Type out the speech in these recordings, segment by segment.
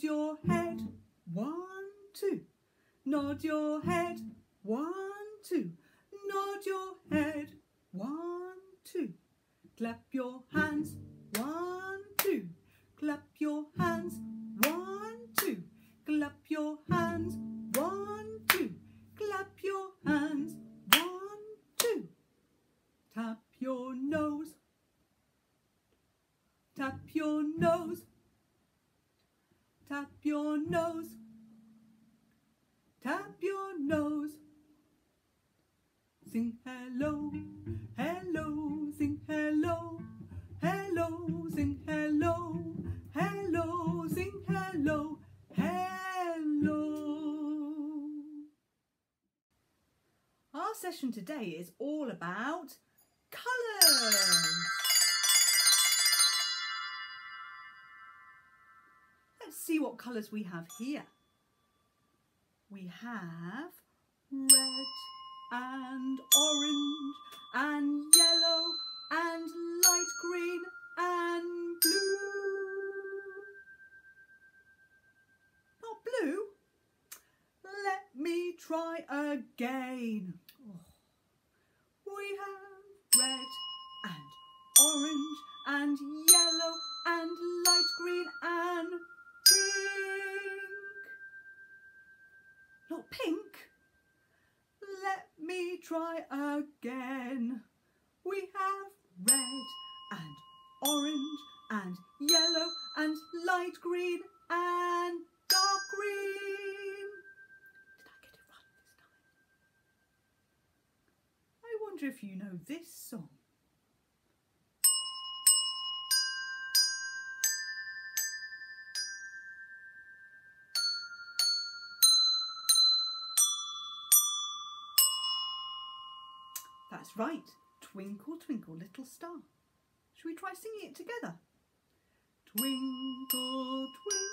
Nod your head. One, two. Nod your head. One, two. Nod your head. One, two. Clap your hands. One, two. Clap your hands. One, two. Clap your hands. One, two. Clap your hands. One, two. Tap your nose. Tap your nose. Tap your nose. Tap your nose. Sing hello, hello, sing hello, hello, sing hello, hello, sing hello, hello. Our session today is all about colours. Let's see what colours we have here. We have red and orange and yellow and light green and blue. Not blue? Let me try again. Oh. We have red and orange and yellow and light green and pink? Let me try again. We have red and orange and yellow and light green and dark green. Did I get it right this time? I wonder if you know this song. That's right. Twinkle, twinkle, little star. Shall we try singing it together? Twinkle, twinkle,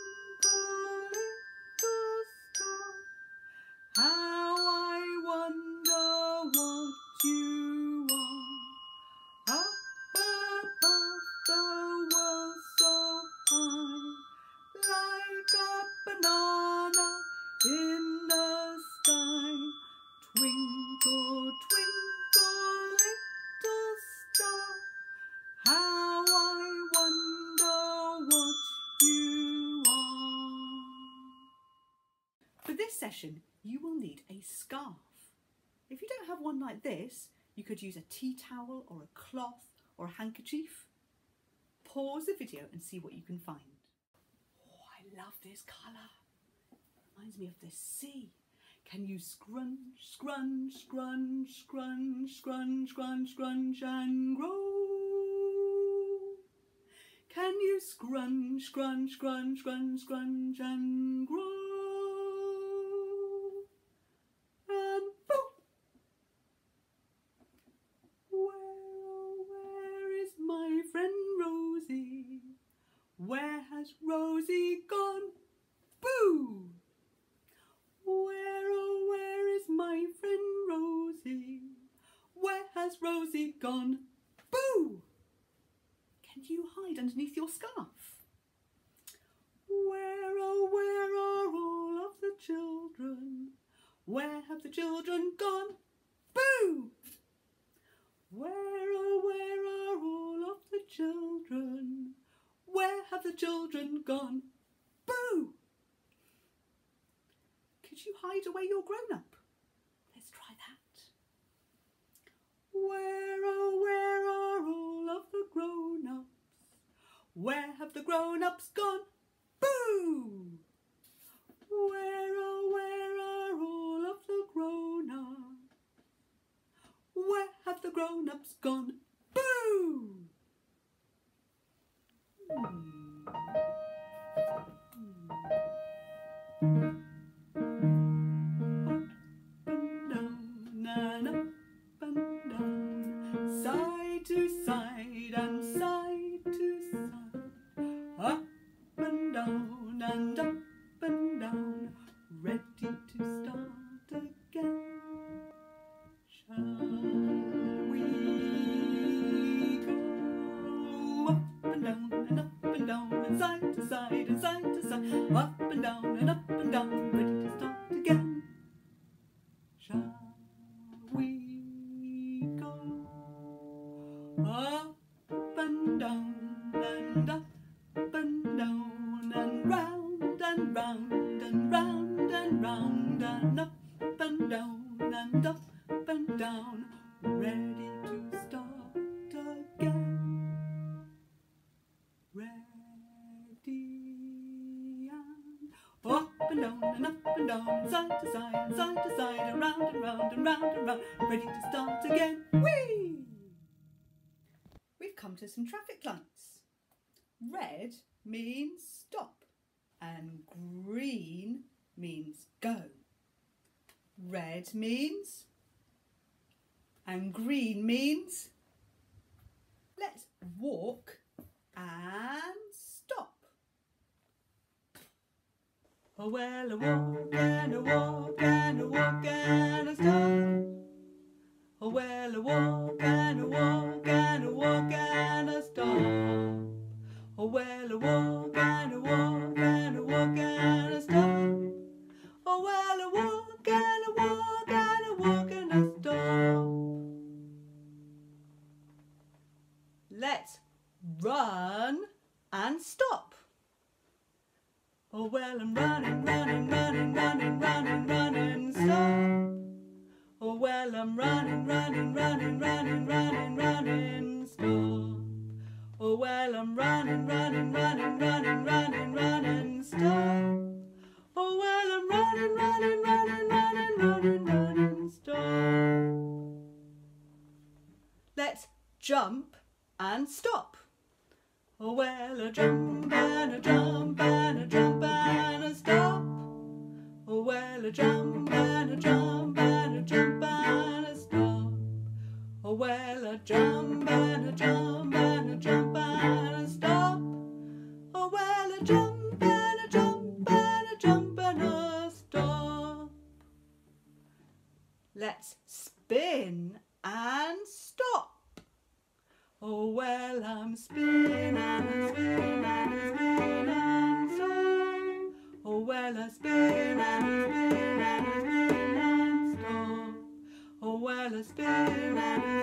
For this session, you will need a scarf. If you don't have one like this, you could use a tea towel or a cloth or a handkerchief. Pause the video and see what you can find. Oh, I love this colour. Reminds me of the sea. Can you scrunch, scrunch, scrunch, scrunch, scrunch, scrunch, scrunch and grow? Can you scrunch, scrunch, scrunch, scrunch, scrunch and grow? And boom! Where, oh, where is my friend Rosie? Where has Rosie gone? Boo! Where, oh, where is my friend Rosie? Where has Rosie gone? Boo! Can you hide underneath your scarf? Where, oh, where are all of the children? Where have the children gone? Boo! Where, oh, where are all of the children? Where have the children gone? Boo! Could you hide away your grown up? Let's try that. Where, oh, where are all of the grown ups? Where have the grown ups gone? Boo! Where, oh, where are all of the grown ups? Where have the grown ups gone? side to side and side to side, up and down and up and down, ready to start again. Shall we go up and down and up and down and side to side and side to side, up and down and up and up and side to side, side to side, and round and round and round and round. Ready to start again. Whee! We've come to some traffic lights. Red means stop, and green means go. Red means, and green means, let's walk and stop. Oh, well, I walk and I walk and I walk and I stop. Oh, well, I walk and I walk Oh, well, I'm running, running, running, running, running, running, stop. Oh, well, I'm running, running, running, running, running, running, stop. Oh, well, I'm running, running, running, running, running, running, stop. Oh, well, I'm running, running, running, running, running, running, stop. Let's jump and stop. Oh, well, a jump and a jump and a jump and a stop. Oh, well, a jump and a jump and a jump and a stop. Oh, well, a jump and a jump and a jump and a stop. Oh, well, a jump and a jump and a jump and a stop. Let's spin and. Oh, well, I'm spinning spinning spinning and. Oh, well, I spin and I spin. Oh, well, I spin and I spin and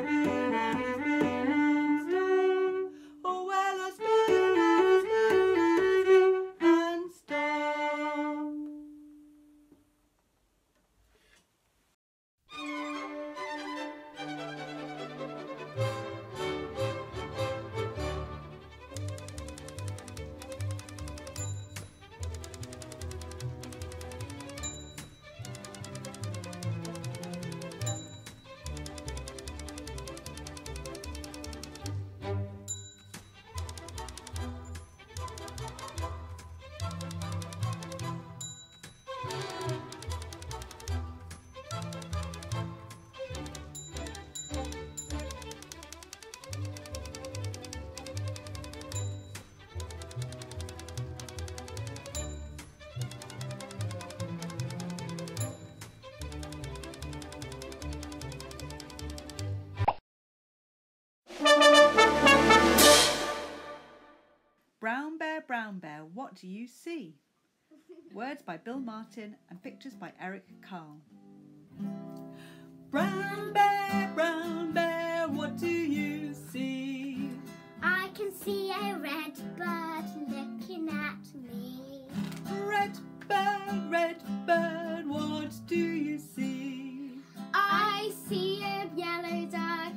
what do you see? Words by Bill Martin and pictures by Eric Carle. Brown Bear, Brown Bear, what do you see? I can see a red bird looking at me. Red bird, red bird, what do you see? I see a yellow dog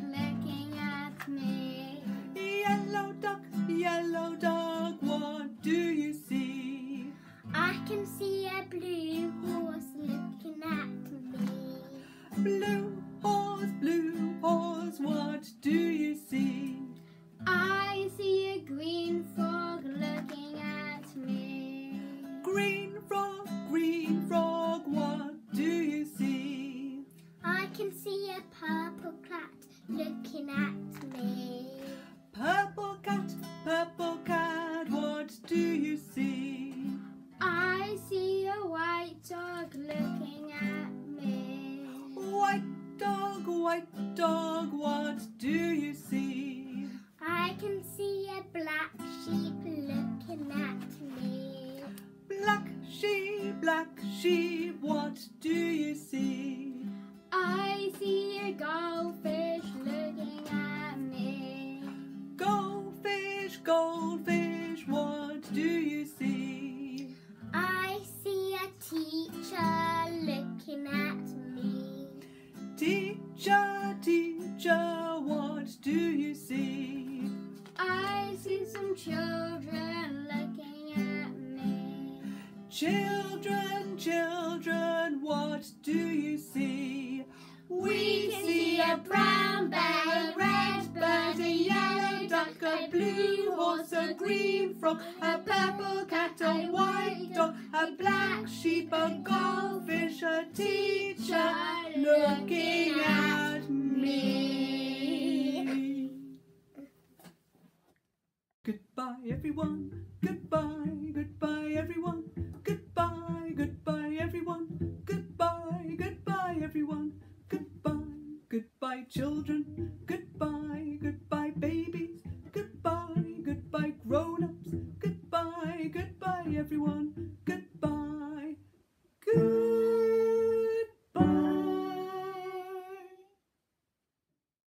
a blue horse, a green frog, a purple cat, a white dog, a black sheep, a goldfish, a teacher looking at me. Goodbye, everyone. Goodbye, goodbye, everyone. Goodbye, goodbye, everyone. Goodbye, goodbye, everyone. Goodbye, goodbye, children.